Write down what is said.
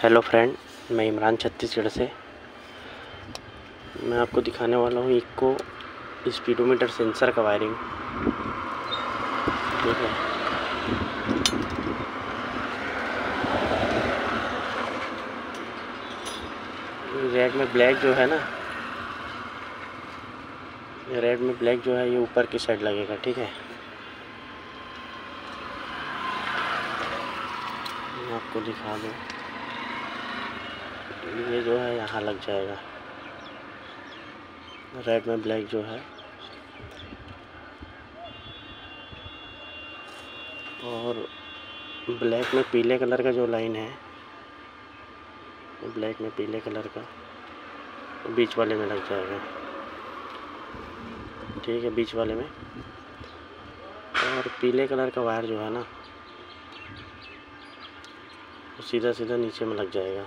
Hello friend मैं इमरान छत्तीसगढ़ से। मैं आपको दिखाने वाला हूँ इको स्पीडोमीटर सेंसर का वायरिंग। ठीक है। रेड में ब्लैक जो है ना रेड में ब्लैक जो है ये ऊपर की साइड लगेगा, ठीक है। आपको दिखा दूँ। ये जो है यहाँ लग जाएगा। रेड में ब्लैक जो है। और ब्लैक में पीले कलर का जो लाइन है ब्लैक में पीले कलर का बीच वाले में लग जाएगा। ठीक है, बीच वाले में। और पीले कलर का वायर जो है ना, वो सीधा सीधा नीचे में लग जाएगा।